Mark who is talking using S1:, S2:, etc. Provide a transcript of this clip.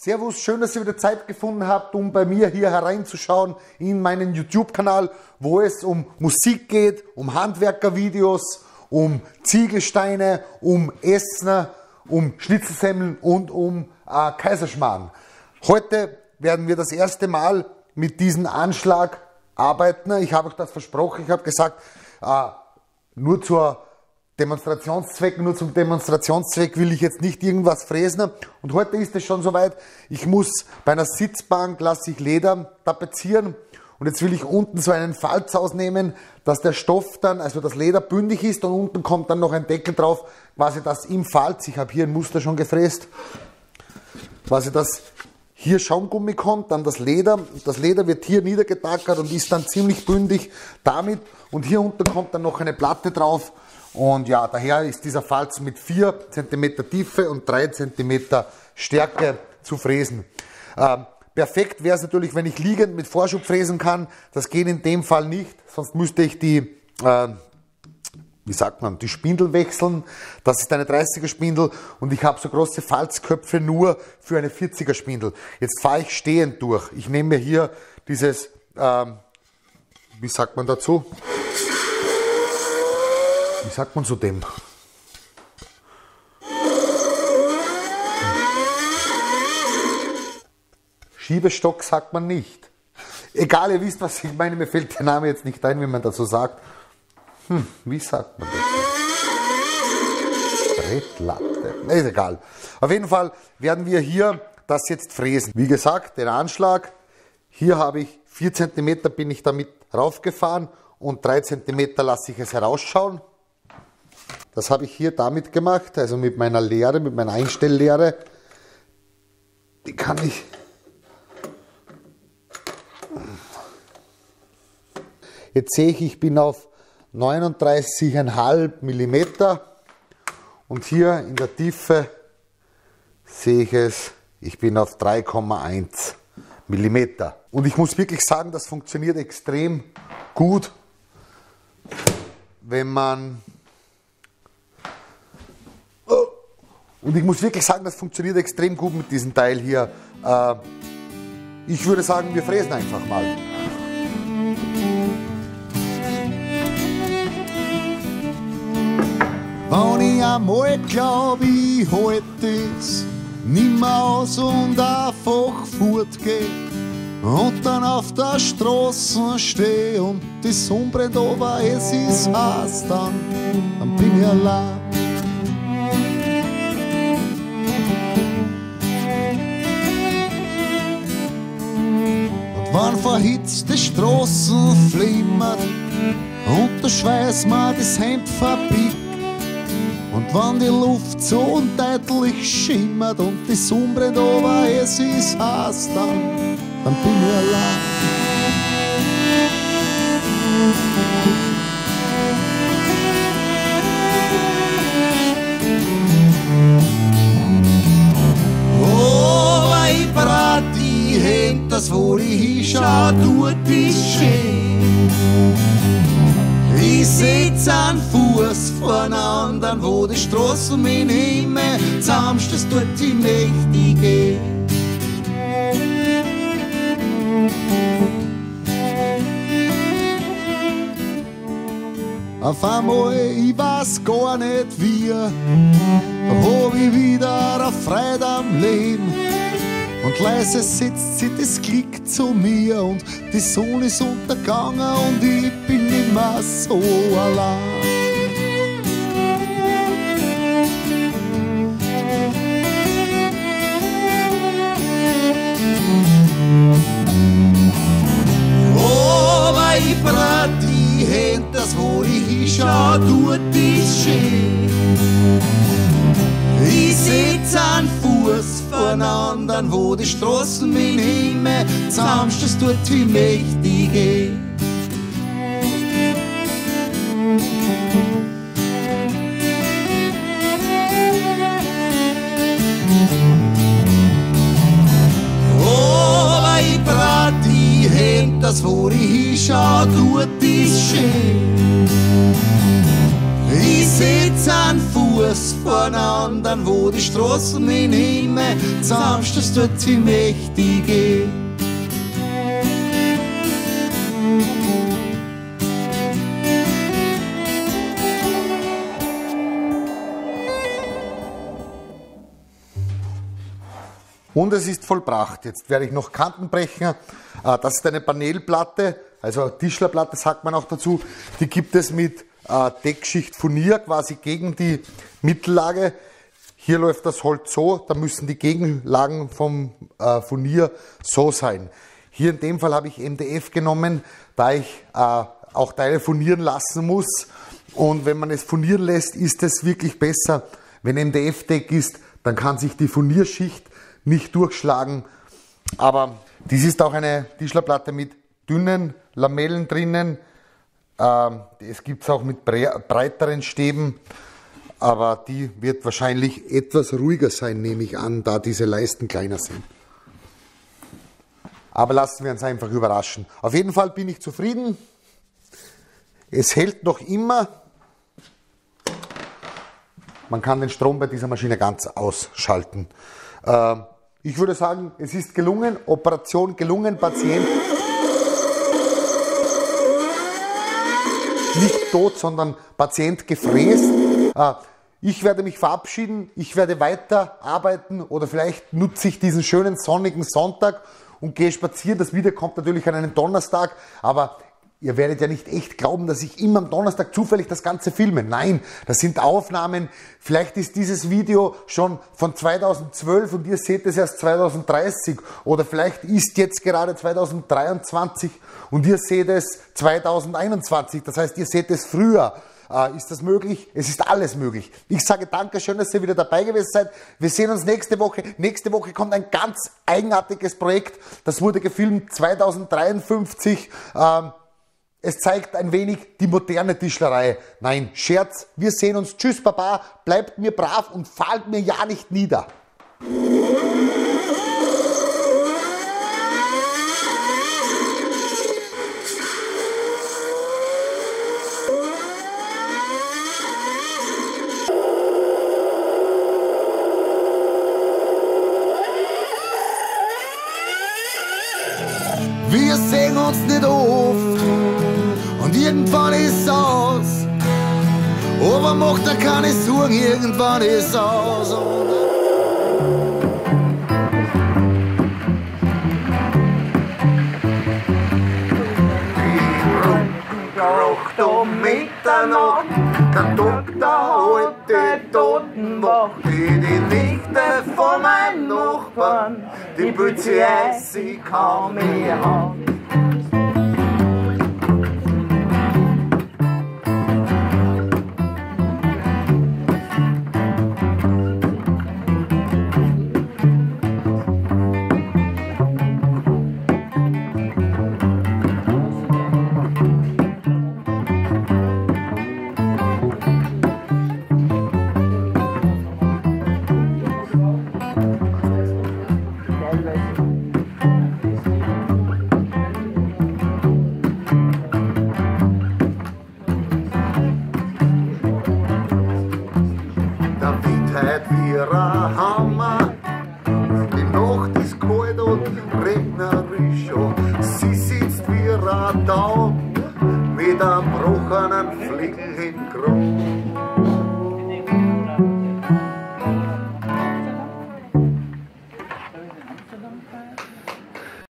S1: Servus, schön, dass ihr wieder Zeit gefunden habt, um bei mir hier hereinzuschauen in meinen YouTube-Kanal, wo es um Musik geht, um Handwerkervideos, um Ziegelsteine, um Essener, um Schnitzelsemmeln und um äh, Kaiserschmarrn. Heute werden wir das erste Mal mit diesem Anschlag arbeiten. Ich habe euch das versprochen, ich habe gesagt, äh, nur zur Demonstrationszweck, nur zum Demonstrationszweck will ich jetzt nicht irgendwas fräsen. Und heute ist es schon soweit, ich muss bei einer Sitzbank, lasse ich Leder tapezieren. Und jetzt will ich unten so einen Falz ausnehmen, dass der Stoff dann, also das Leder bündig ist und unten kommt dann noch ein Deckel drauf, quasi das im Falz, ich habe hier ein Muster schon gefräst, quasi das hier Schaumgummi kommt, dann das Leder, das Leder wird hier niedergetackert und ist dann ziemlich bündig damit und hier unten kommt dann noch eine Platte drauf und ja, daher ist dieser Falz mit 4 cm Tiefe und 3 cm Stärke zu fräsen. Ähm, perfekt wäre es natürlich, wenn ich liegend mit Vorschub fräsen kann. Das geht in dem Fall nicht, sonst müsste ich die, äh, wie sagt man, die Spindel wechseln. Das ist eine 30er Spindel und ich habe so große Falzköpfe nur für eine 40er Spindel. Jetzt fahre ich stehend durch. Ich nehme mir hier dieses, ähm, wie sagt man dazu? Wie sagt man zu dem? Schiebestock sagt man nicht. Egal, ihr wisst, was ich meine, mir fällt der Name jetzt nicht ein, wie man das so sagt. Hm, wie sagt man das? Brettlatte. Ist egal. Auf jeden Fall werden wir hier das jetzt fräsen. Wie gesagt, den Anschlag. Hier habe ich 4 cm bin ich damit raufgefahren und 3 cm lasse ich es herausschauen. Das habe ich hier damit gemacht, also mit meiner Lehre, mit meiner Einstelllehre. Die kann ich Jetzt sehe ich, ich bin auf 39,5 mm und hier in der Tiefe sehe ich es, ich bin auf 3,1 mm. Und ich muss wirklich sagen, das funktioniert extrem gut, wenn man Und ich muss wirklich sagen, das funktioniert extrem gut mit diesem Teil hier. Äh, ich würde sagen, wir fräsen einfach mal.
S2: Wenn ich einmal glaub, ich halt das nimmer aus und einfach fortgeh und dann auf der Straße steh und die Sonne brennt aber es ist heiß, dann, dann bin ich allein. Wann verhitzte Straßen flimmert und der Schweiß mir das Hemd verbiegt. Und wann die Luft so undeutlich schimmert und die Sonne brennt, aber es ist heiß, dann, dann bin ich allein. Anderen, wo die Straßen mich nicht mehr zusammenst, das tut die Mächtige. Auf einmal, ich weiß gar nicht wie, hab ich wieder eine Freude am Leben. Und leise sitzt sie, das Klick zu mir und die Sonne ist untergegangen und ich bin nimmer so allein. Die Straßen mich nicht mehr zusammenst, das tut wie mächtige. Aber ich brat die Hände, das wo ich hinschau, tut ist schön. Ich setz einen Fuß anderen, wo die Straßen in Himmel das tut sie mächtige.
S1: Und es ist vollbracht. Jetzt werde ich noch Kanten brechen. Äh, Das ist eine Panelplatte, also Tischlerplatte sagt man auch dazu. Die gibt es mit äh, Deckschicht Furnier quasi gegen die Mittellage. Hier läuft das Holz so, da müssen die Gegenlagen vom äh, Furnier so sein. Hier in dem Fall habe ich MDF genommen, da ich äh, auch Teile furnieren lassen muss. Und wenn man es furnieren lässt, ist es wirklich besser. Wenn MDF-Deck ist, dann kann sich die Furnierschicht nicht durchschlagen. Aber dies ist auch eine Tischlerplatte mit dünnen Lamellen drinnen. Ähm, es gibt es auch mit bre- breiteren Stäben, aber die wird wahrscheinlich etwas ruhiger sein, nehme ich an, da diese Leisten kleiner sind. Aber lassen wir uns einfach überraschen. Auf jeden Fall bin ich zufrieden. Es hält noch immer. Man kann den Strom bei dieser Maschine ganz ausschalten. Ähm, ich würde sagen, es ist gelungen, Operation gelungen, Patient nicht tot, sondern Patient gefräst. Äh, Ich werde mich verabschieden, ich werde weiter arbeiten oder vielleicht nutze ich diesen schönen sonnigen Sonntag und gehe spazieren. Das Video kommt natürlich an einem Donnerstag, aber ihr werdet ja nicht echt glauben, dass ich immer am Donnerstag zufällig das Ganze filme. Nein, das sind Aufnahmen. Vielleicht ist dieses Video schon von 2012 und ihr seht es erst 2030 oder vielleicht ist jetzt gerade 2023 und ihr seht es 2021. Das heißt, ihr seht es früher. Äh, ist das möglich? Es ist alles möglich. Ich sage danke, schön, dass ihr wieder dabei gewesen seid. Wir sehen uns nächste Woche. Nächste Woche kommt ein ganz eigenartiges Projekt. Das wurde gefilmt 2053. Es zeigt ein wenig die moderne Tischlerei. Nein, Scherz. Wir sehen uns. Tschüss, Baba. Bleibt mir brav und fallt mir ja nicht nieder.
S2: Aber macht er keine Sorgen, irgendwann ist aus.
S3: Nacht um Mitternacht, der Doktor alte Totenwacht, die die Nichte von meinem Nachbarn, die Bütze sie kaum mehr haben.
S2: Regnerisch. Und sie sitzt wie Tau mit einem gebrochenen Flicken im Grund.